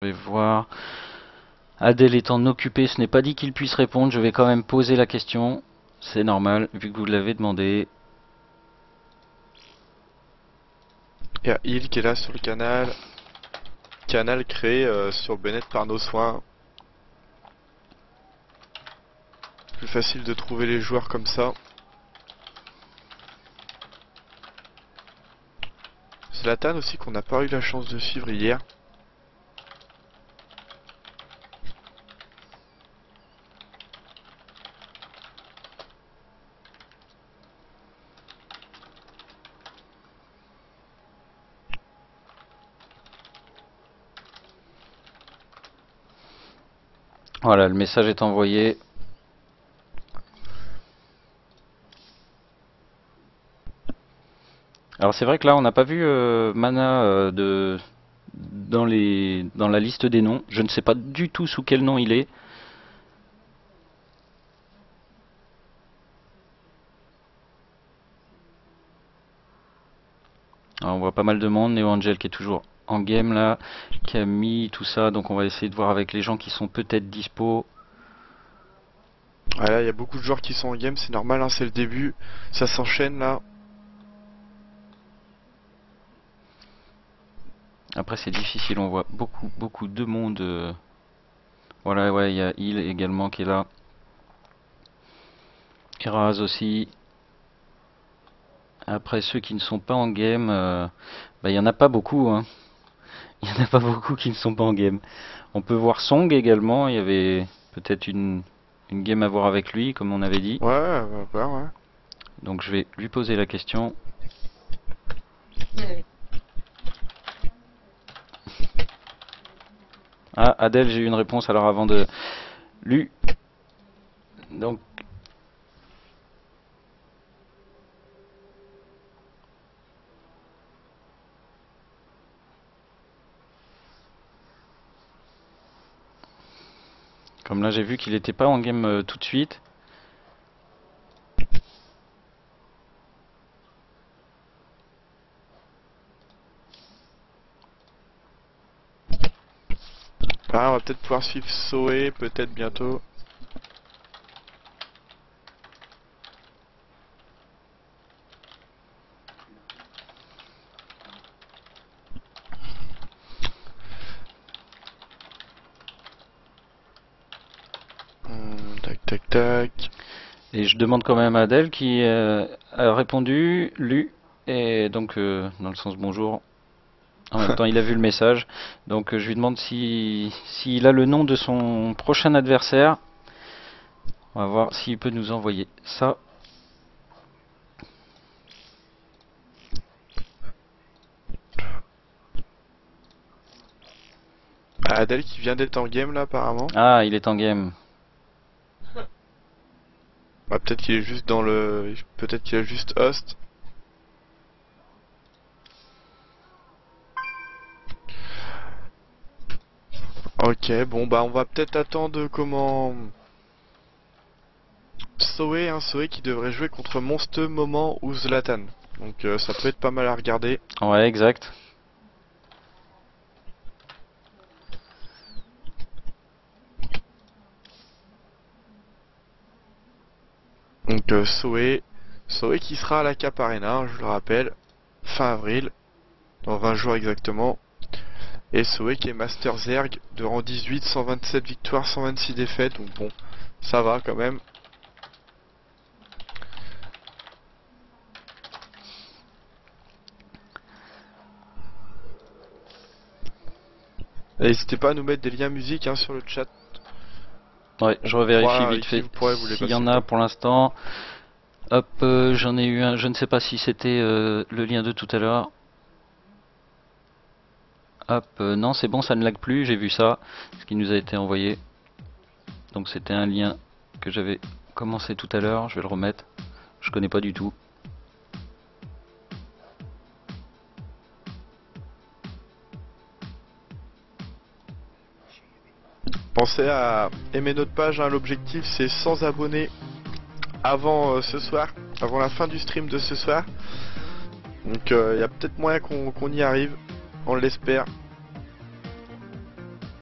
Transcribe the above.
Je vais voir. Adèle étant occupé, ce n'est pas dit qu'il puisse répondre. Je vais quand même poser la question. C'est normal, vu que vous l'avez demandé. Il y a Il qui est là sur le canal. Canal créé euh, sur Bennett par nos soins. Plus facile de trouver les joueurs comme ça. Zlatan aussi qu'on n'a pas eu la chance de suivre hier. Voilà, le message est envoyé. Alors c'est vrai que là on n'a pas vu euh, Mana euh, de dans les dans la liste des noms. Je ne sais pas du tout sous quel nom il est. Alors, on voit pas mal de monde. Neo Angel qui est toujours en game là. Camille, tout ça. Donc on va essayer de voir avec les gens qui sont peut-être dispo. Voilà, il y a beaucoup de joueurs qui sont en game, c'est normal, hein, c'est le début. Ça s'enchaîne là. Après c'est difficile, on voit beaucoup beaucoup de monde. euh. Voilà, ouais, il y a Il également qui est là. Eraz aussi. Après ceux qui ne sont pas en game, euh, bah, il y en a pas beaucoup. Hein. Il y en a pas beaucoup qui ne sont pas en game. On peut voir Song également, il y avait peut-être une, une game à voir avec lui, comme on avait dit. Ouais, ouais, ouais. Donc je vais lui poser la question. Ah, Adèle, j'ai eu une réponse alors avant de... Lu. Donc... Comme là j'ai vu qu'il n'était pas en game euh, tout de suite. Ah, on va peut-être pouvoir suivre Soe, peut-être bientôt. Tac, tac, tac. Et je demande quand même à Adèle qui euh, a répondu, lu, et donc euh, dans le sens bonjour. En même temps, il a vu le message. Donc euh, je lui demande si s'il a le nom de son prochain adversaire. On va voir s'il peut nous envoyer ça. Ah, Adèle qui vient d'être en game là apparemment. Ah, il est en game. Bah, peut-être qu'il est juste dans le. Peut-être qu'il a juste host. Ok, bon bah on va peut-être attendre comment. Soe, hein, Soe qui devrait jouer contre Monster, Moment ou Zlatan. Donc euh, ça peut être pas mal à regarder. Ouais, exact. Donc euh, Soe, Soe qui sera à la Cap Arena, je le rappelle, fin avril, dans 20 jours exactement. Et Soe qui est Master Zerg de rang 18, 127 victoires, 126 défaites, donc bon, ça va quand même. N'hésitez pas à nous mettre des liens musique hein, sur le chat. Ouais, je revérifie vite fait s'il y en a pour l'instant. Hop, euh, j'en ai eu un. Je ne sais pas si c'était euh, le lien de tout à l'heure. Hop, euh, non, c'est bon, ça ne lag plus. J'ai vu ça, ce qui nous a été envoyé. Donc c'était un lien que j'avais commencé tout à l'heure. Je vais le remettre. Je connais pas du tout. Pensez à aimer notre page, hein, l'objectif c'est 100 abonnés avant euh, ce soir, avant la fin du stream de ce soir. Donc il y a peut-être moyen qu'on y arrive, on l'espère.